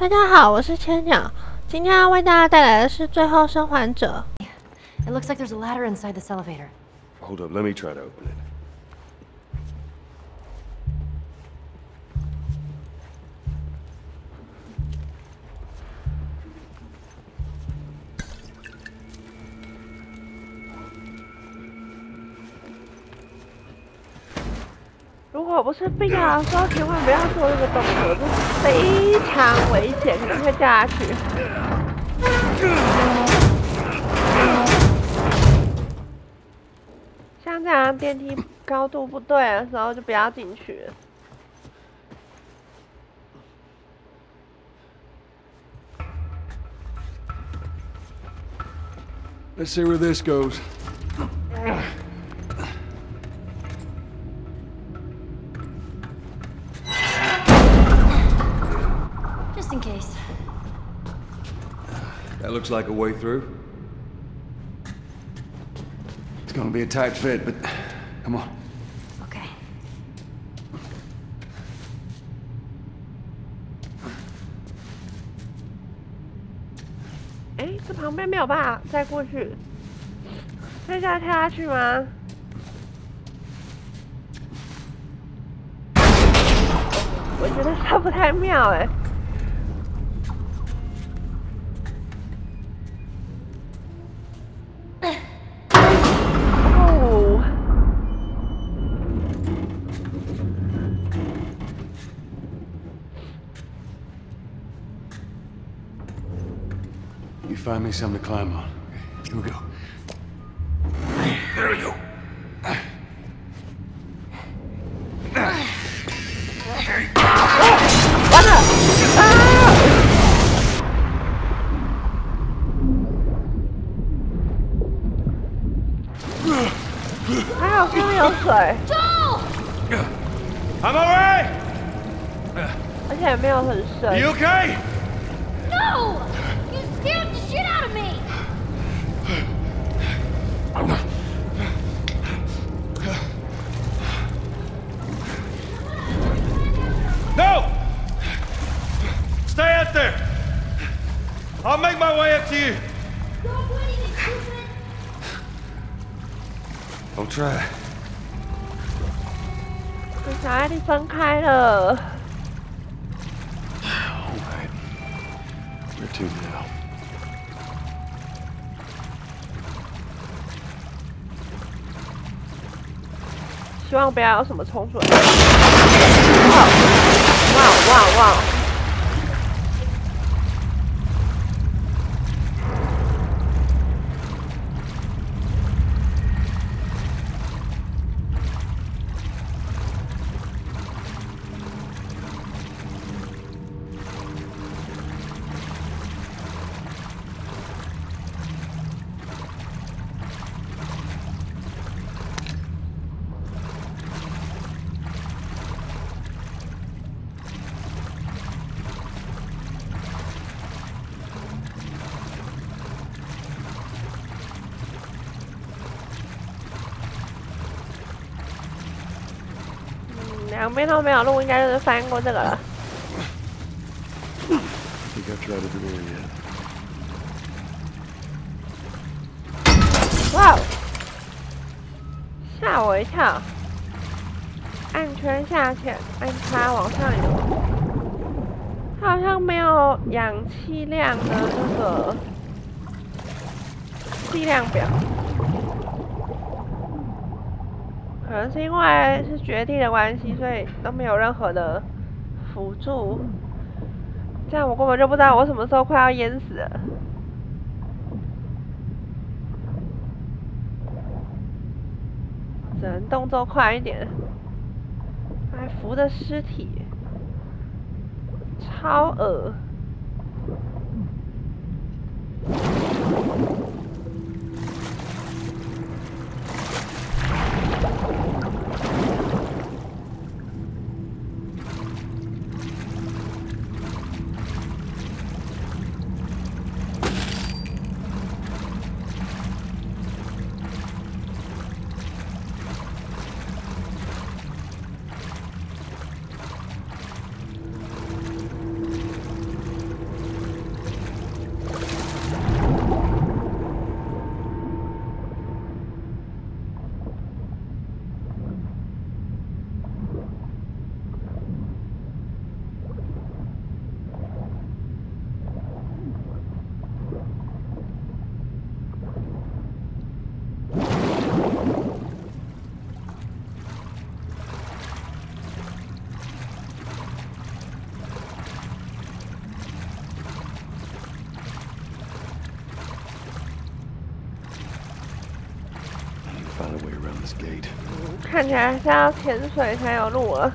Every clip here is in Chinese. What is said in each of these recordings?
大家好，我是千鸟，今天要为大家带来的是《最后生还者》。It looks like there's a ladder inside this elevator. Hold up, let me try to open it. 如果不是必要的时候，千万不要做这个动作，非常危险，可能会掉下去。像这样电梯高度不对的时候，就不要进去。Let's see where this goes. Just in case. That looks like a way through. It's gonna be a tight fit, but come on. Okay. 哎，这旁边没有办法再过去，所以就要跳下去吗？我觉得它不太妙哎。 me something to climb on. Here we go. There we go. 完了！啊！还好上面有水， I'm alright! 而且也没有很深。 You okay? 跟小艾丽分开了。Alright. Where to now? 希望不要有什么冲突。哇哇哇哇！嗯，两边都没有路，应该就是翻过这个了。哇！吓我一跳！按圈下潜，按叉往上游。它好像没有氧气量的那个气量表，可能是因为是绝地的关系，所以都没有任何的辅助。这样我根本就不知道我什么时候快要淹死了。只能动作快一点。还扶着尸体，超恶。看起来是要潜水才有路啊。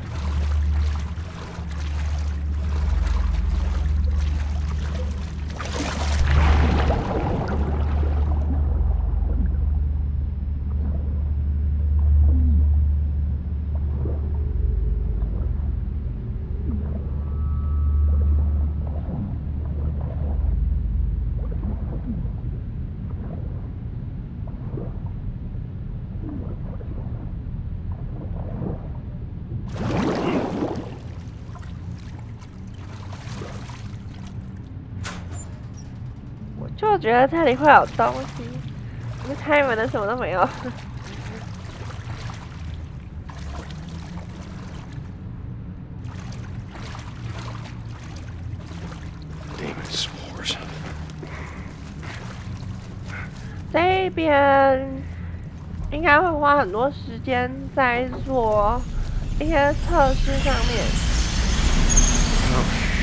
觉得这里会有东西，你们开门的什么都没有。这边应该会花很多时间在做一些测试上面。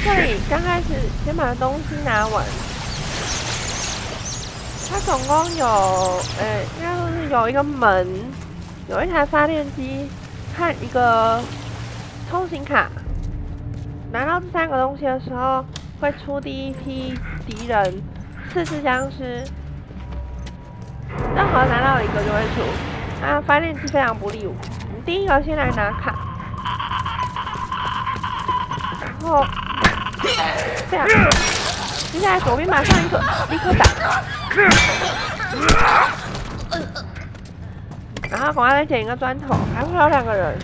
这里刚开始先把东西拿完，它总共有，呃，应该说是有一个门，有一台发电机和一个通行卡。拿到这三个东西的时候，会出第一批敌人，四只僵尸。任何拿到一个就会出。啊，发电机非常不利。我们第一个先来拿卡，然后这样，接下来左边马上一个，立刻打，然后赶快再捡一个砖头，还会有两个人。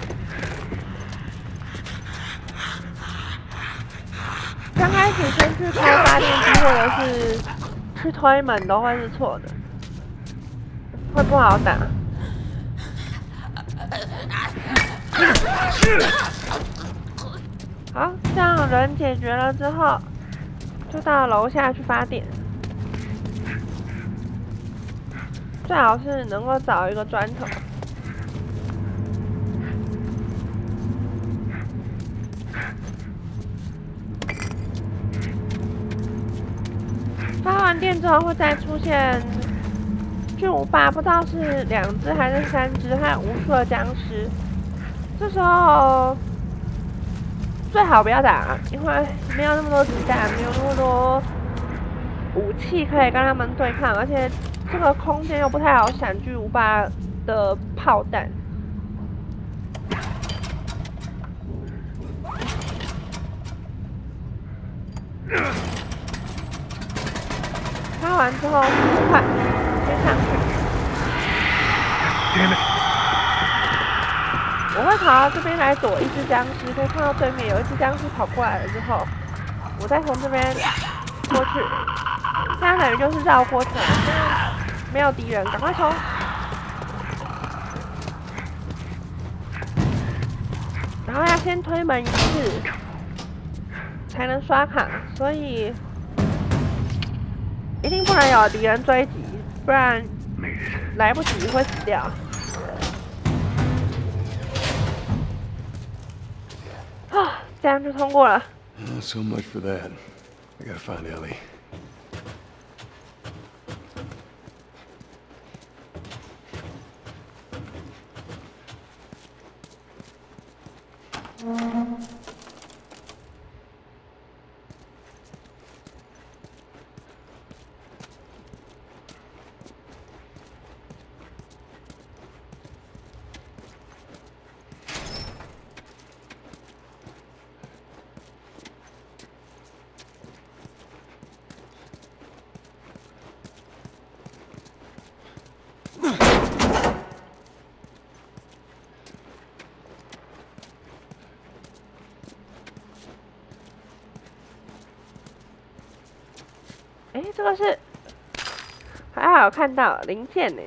刚开始先去开发电机或者是去推门都会是错的。会不好打。好，这样人解决了之后，就到楼下去发电。最好是能够找一个砖头。发完电之后会再出现巨无霸，不知道是两只还是三只，还有无数的僵尸。这时候最好不要打，因为没有那么多子弹，没有那么多武器可以跟他们对抗，而且这个空间又不太好闪巨无霸的炮弹。开完之后快先上去。我会跑到这边来躲一只僵尸，可以看到对面有一只僵尸跑过来了之后，我再从这边过去，这样等于就是绕过去了。没有敌人，赶快冲！然后要先推门一次，才能刷卡，所以一定不能有敌人追击，不然来不及会死掉。啊，这样就通过了。Uh, so much for that. I gotta find Ellie. "这个是还好看到零件呢。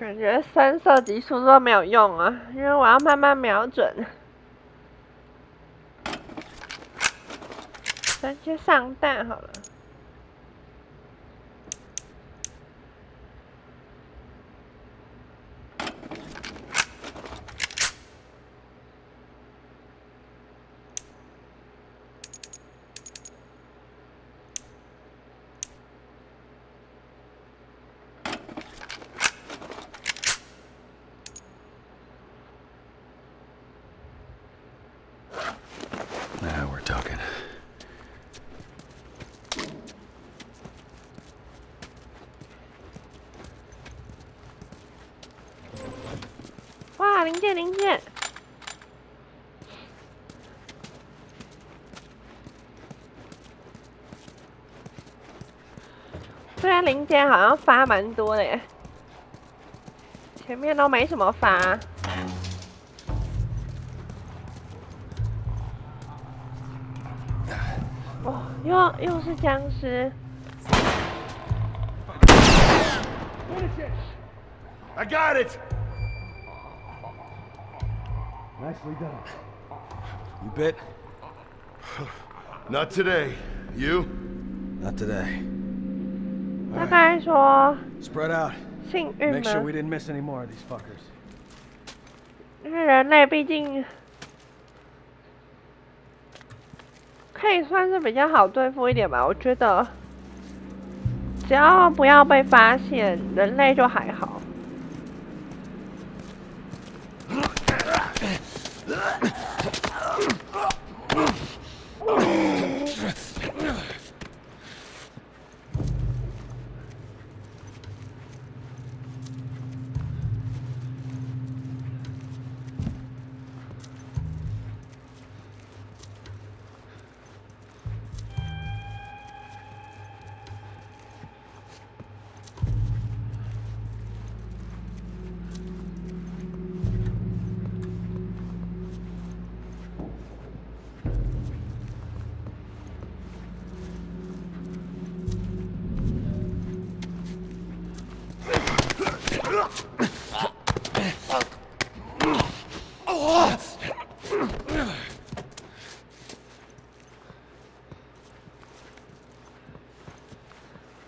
感觉三色级数都没有用啊，因为我要慢慢瞄准。咱先上弹好了。Now we're talking. 哇，零件零件！虽然零件好像发蛮多的耶，前面都没什么发。哦，又又是僵尸！I got it! Nicely done. You bit? Not today. You? Not today. 大概说 Spread out. 幸运 Make sure 吗 we？didn't miss any more of these fuckers. 因为人类毕竟可以算是比较好对付一点吧，我觉得只要不要被发现，人类就还好。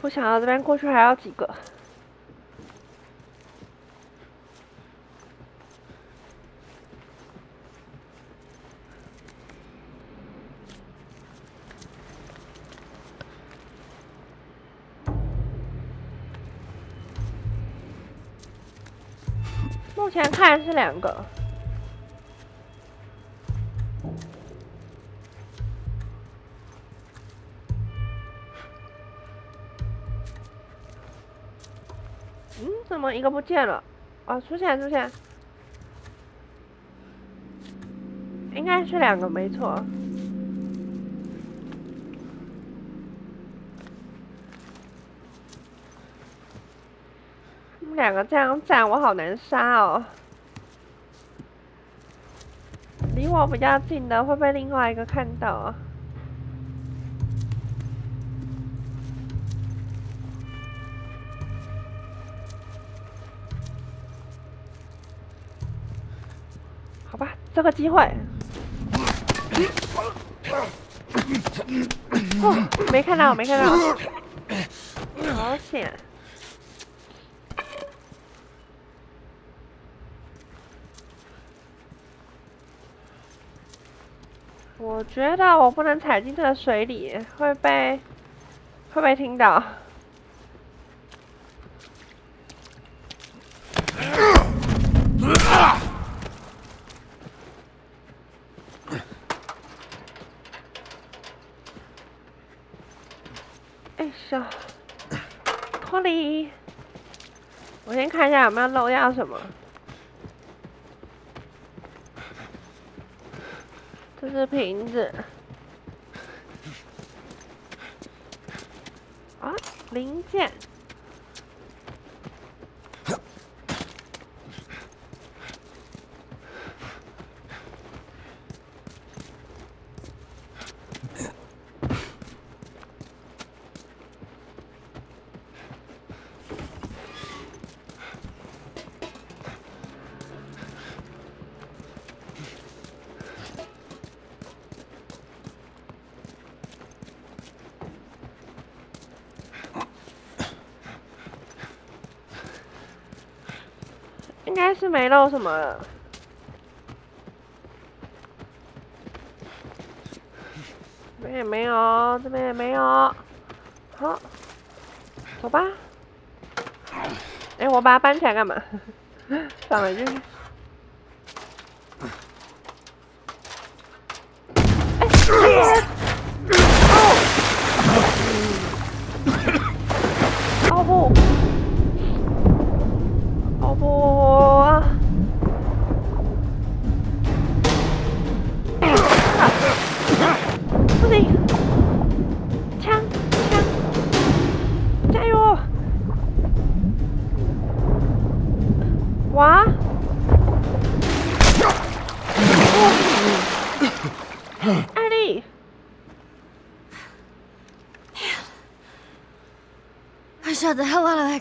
不想要这边过去还要几个。前看是两个。嗯，怎么一个不见了？哦，出现出现，应该是两个，没错。两个这样站，我好难杀哦。离我比较近的会被另外一个看到啊。好吧，这个机会。哦，没看到，没看到，好险！我觉得我不能踩进这个水里，会被会被听到。哎呀，脱离！我先看一下有没有漏掉什么。是瓶子。啊，零件。没漏什么了。这边也没有，这边也没有。好，走吧。哎、我把它搬起来干嘛？放回去。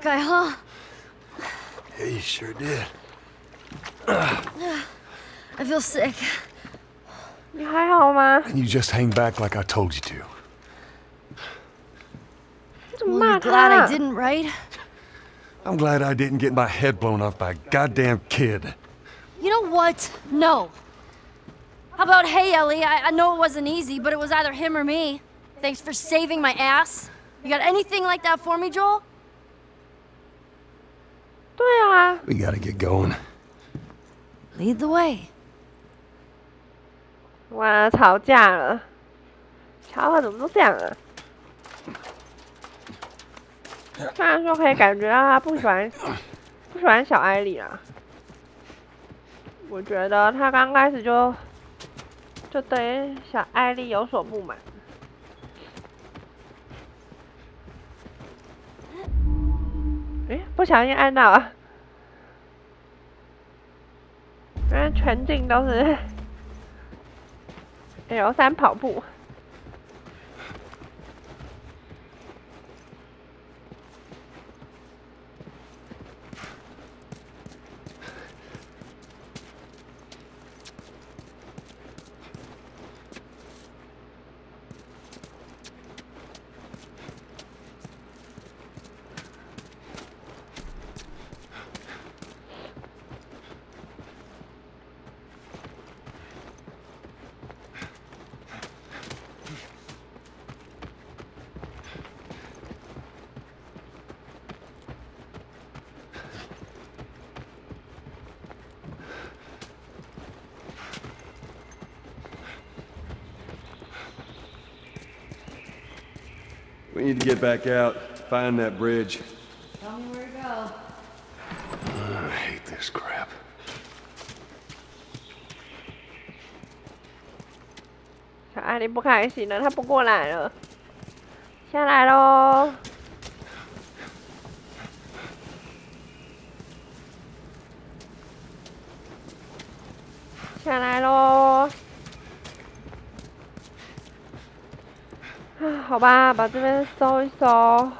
that guy, huh? Yeah, you sure did. I feel sick. 你还好吗？ And you just hang back like I told you to. 你怎么 Well, 骂 you're 他 glad 啊 I didn't, right? I'm glad I didn't get my head blown off by a goddamn kid. You know what? No. How about, hey, Ellie, I, I know it wasn't easy, but it was either him or me. Thanks for saving my ass. You got anything like that for me, Joel? 对啊，We gotta get going. Lead the way. 完了，吵架了。乔尔怎么都这样啊？虽然说可以感觉到他不喜欢不喜欢小艾莉啦，我觉得他刚开始就就对小艾莉有所不满。哎，不小心按到了，因为全景都是 L 三跑步。Back out, find that bridge. Tell me where to go. I hate this crap. 小艾莉不开心了，她不过来了，下来喽！下来喽！啊，好吧，把这边搜一搜。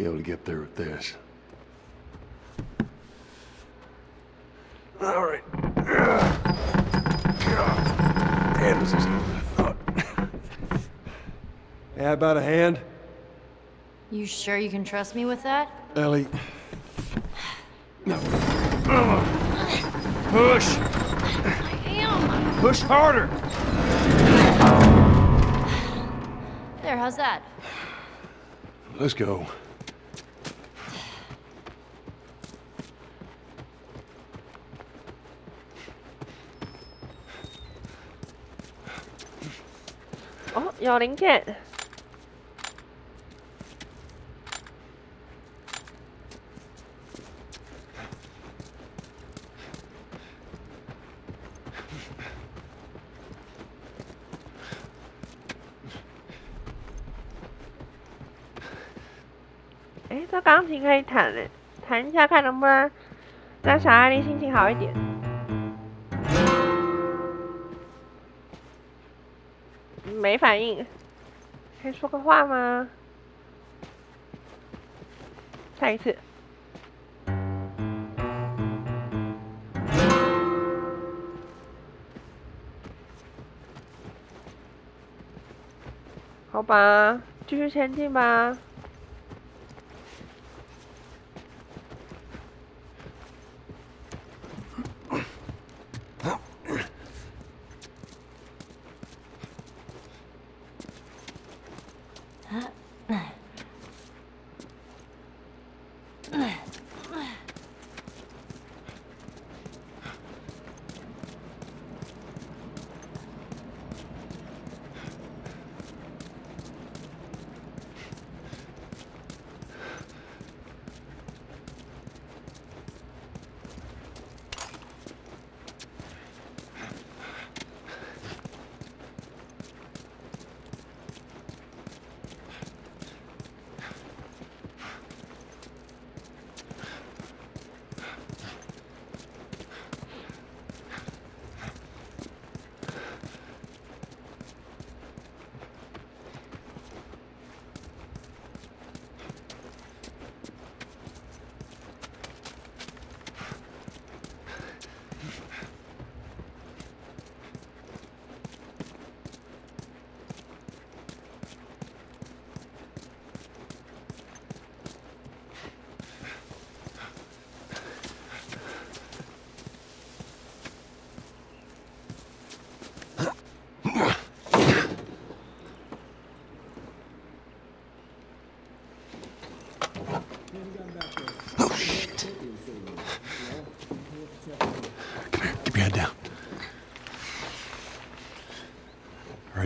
Be able to get there with this. All right. Damn, this is harder than I thought. Hey, how about a hand? You sure you can trust me with that? Ellie, No. Push! I am! Push harder! There, how's that? let's go. 有零件。哎这钢琴可以弹嘞弹一下看能不能让小阿狸心情好一点。没反应，可以说个话吗？再一次。好吧，继续前进吧。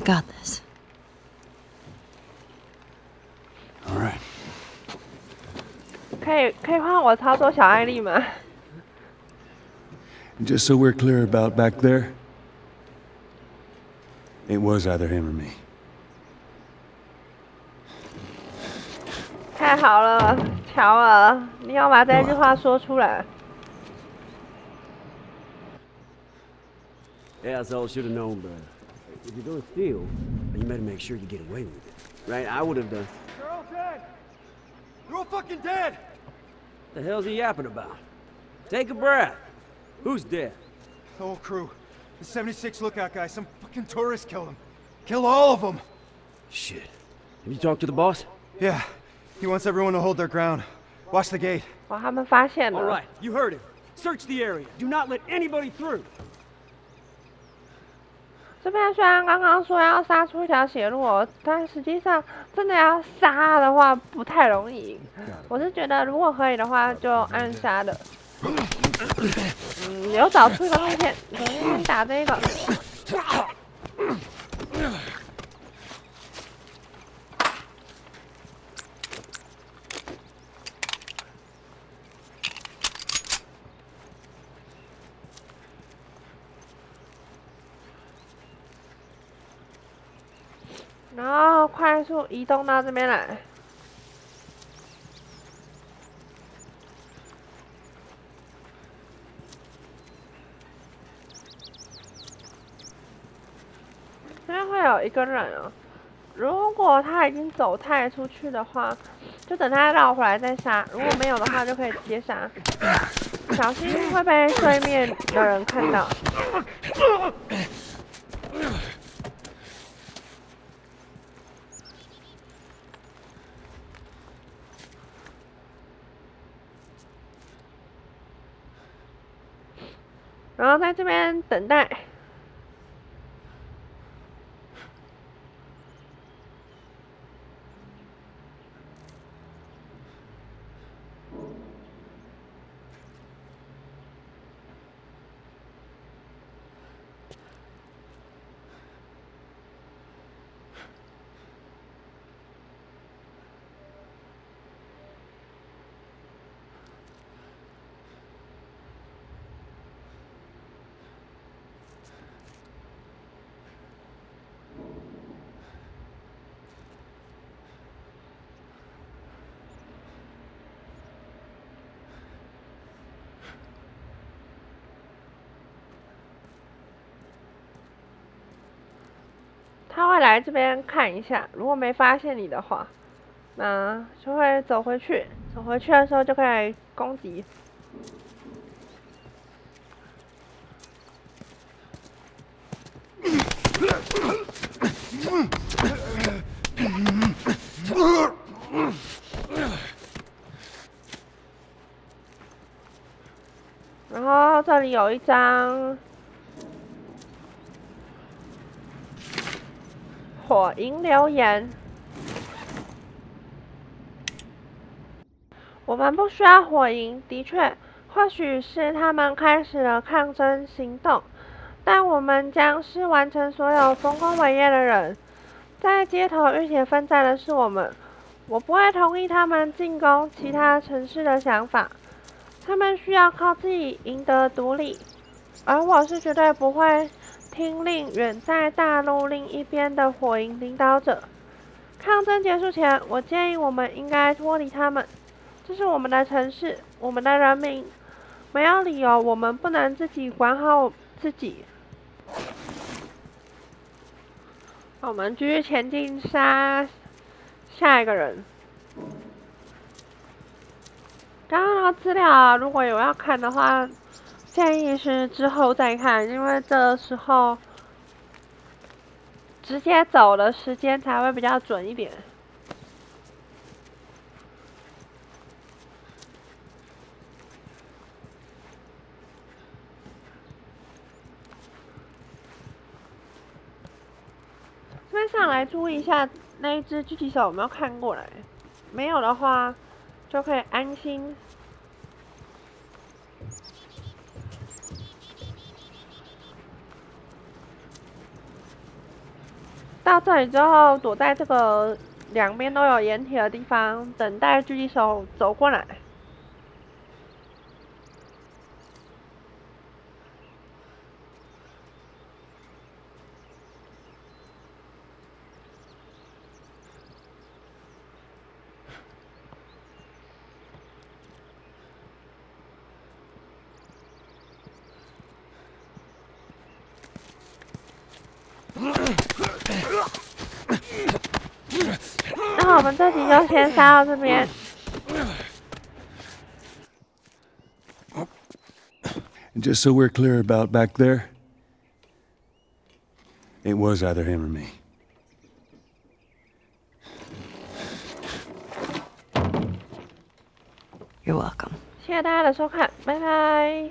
I got this. All right. 可以可以换我操作小艾丽吗？ And just so we're clear about back there, it was either him or me. 太好了，乔尔，你要把这句话说出来。 Asshole should have known better. If you're gonna steal, you better make sure you get away with it. Right? I would have done. They're all dead! They're all fucking dead! What the hell's he yapping about? Take a breath. Who's dead? The whole crew. The 76 lookout guy. Some fucking tourist killed him. Kill all of them! Shit. Have you talked to the boss? Yeah. He wants everyone to hold their ground. Watch the gate. All right, you heard him. Search the area. Do not let anybody through. 这边虽然刚刚说要杀出一条血路哦，但实际上真的要杀的话不太容易。我是觉得如果可以的话就暗杀的。嗯，有找出一个路线，首先先打这个。然后快速移动到这边来。这边会有一个人哦。如果他已经走太出去的话，就等他绕回来再杀；如果没有的话，就可以直接杀。小心会被对面的人看到。然后在这边等待。他会来这边看一下，如果没发现你的话，那就会走回去。走回去的时候就可以攻击。然后这里有一张。火萤留言，我们不需要火影。的确，或许是他们开始了抗争行动，但我们将是完成所有丰功伟业的人。在街头浴血奋战的是我们。我不会同意他们进攻其他城市的想法。他们需要靠自己赢得独立，而我是绝对不会。听令远在大陆另一边的火影领导者。抗争结束前，我建议我们应该脱离他们。这是我们的城市，我们的人民，没有理由我们不能自己管好自己。我们继续前进，杀下一个人。刚刚那个资料，如果有要看的话。建议是之后再看，因为这时候直接走的时间才会比较准一点。这边上来注意一下那一只狙击手有没有看过来，没有的话就可以安心。到这里之后，躲在这个两边都有掩体的地方，等待狙击手走过来。那我们这集就先杀到这边。And just so we're clear about back there, it was either him or me. You're welcome. 谢谢大家的收看，拜拜。